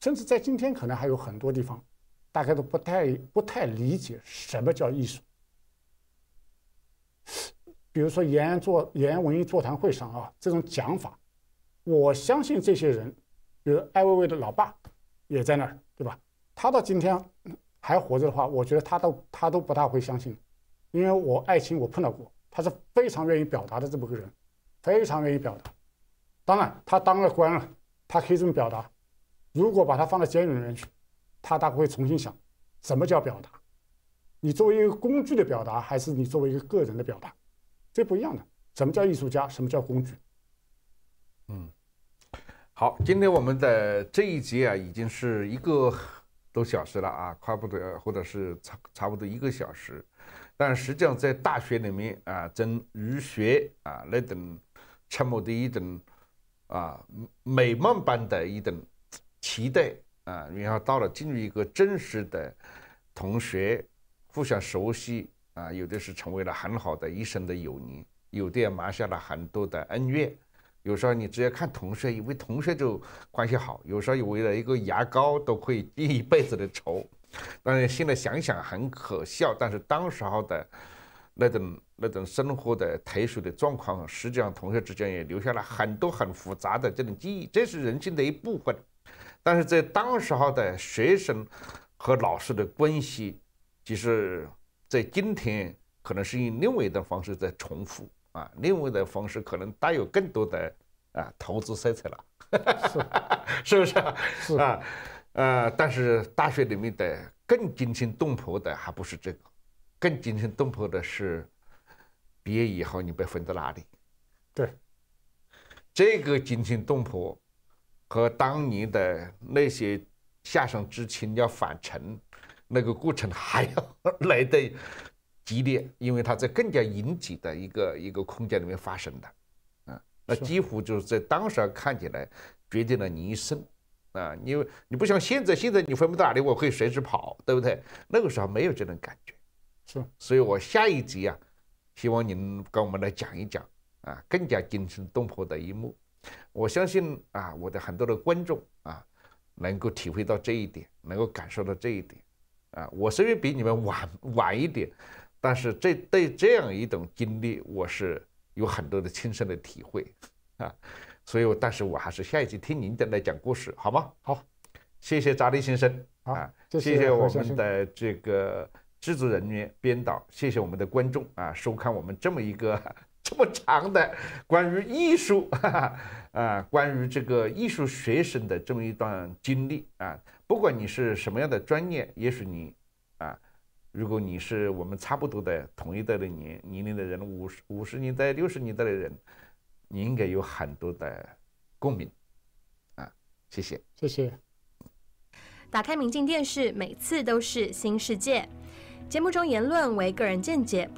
甚至在今天，可能还有很多地方，大家都不太不太理解什么叫艺术。比如说延安座延安文艺座谈会上啊，这种讲法。我相信这些人，比如艾薇薇的老爸，也在那儿，对吧？他到今天还活着的话，我觉得他都他都不大会相信，因为我爱情我碰到过，他是非常愿意表达的这么个人，非常愿意表达。当然，他当了官了，他可以这么表达。如果把他放到监狱里面去，他大概会重新想，什么叫表达？你作为一个工具的表达，还是你作为一个个人的表达？这不一样的。什么叫艺术家？什么叫工具？嗯，好，今天我们的这一集啊，已经是一个多小时了啊，差不多或者是差差不多一个小时。但实际上在大学里面啊，真儒学啊那等沉默的一等啊美梦般的一等期待啊，然后到了进入一个真实的同学互相熟悉啊，有的是成为了很好的一生的友谊。有的也埋下了很多的恩怨，有时候你直接看同学，以为同学就关系好；有时候为了一个牙膏都可以记一辈子的仇。当然现在想想很可笑，但是当时候的那种那种生活的特殊的状况，实际上同学之间也留下了很多很复杂的这种记忆，这是人性的一部分。但是在当时候的学生和老师的关系，其实在今天可能是以另外一种方式在重复。啊，另外的方式可能带有更多的啊投资色彩了，是不是？是啊，呃，但是大学里面的更惊心动魄的还不是这个，更惊心动魄的是毕业以后你被分到哪里？对，这个惊心动魄和当年的那些下乡知青要返城那个过程还要 *laughs* 来的。激烈，因为它在更加拥挤的一个一个空间里面发生的，啊，那几乎就是在当时看起来决定了你一生，啊，因为你不像现在，现在你分不到哪里，我可以随时跑，对不对？那个时候没有这种感觉，是，所以我下一集啊，希望您跟我们来讲一讲啊，更加惊心动魄的一幕。我相信啊，我的很多的观众啊，能够体会到这一点，能够感受到这一点，啊，我虽然比你们晚晚一点。但是这对这样一种经历，我是有很多的亲身的体会啊，所以，但是我还是下一期听您的来讲故事，好吗？好，谢谢扎力先生啊，谢谢我们的这个制作人员、编导，谢谢我们的观众啊，收看我们这么一个这么长的关于艺术啊，关于这个艺术学生的这么一段经历啊，不管你是什么样的专业，也许你啊。如果你是我们差不多的同一代的年年龄的人，五十五十年代、六十年代的人，你应该有很多的共鸣，啊，谢谢，谢谢。打开明镜电视，每次都是新世界。节目中言论为个人见解。